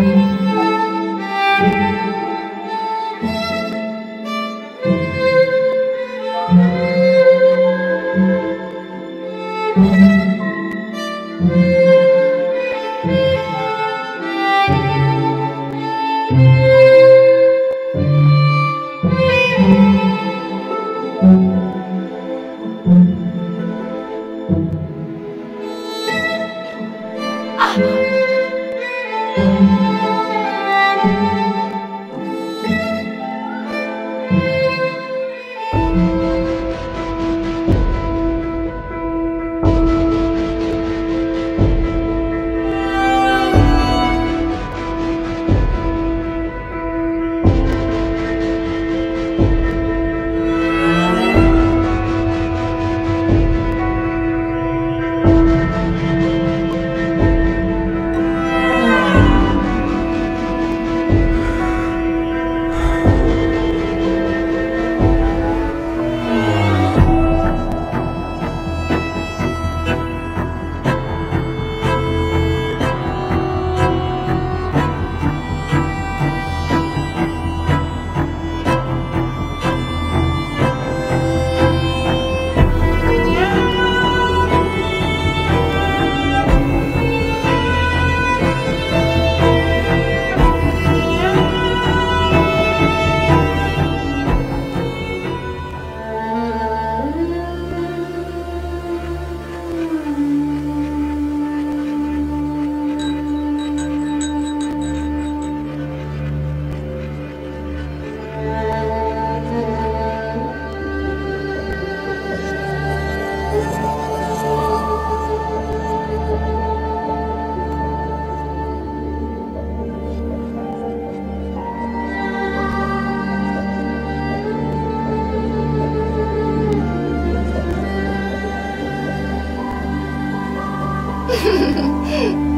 Thank mm -hmm. you. 呵呵呵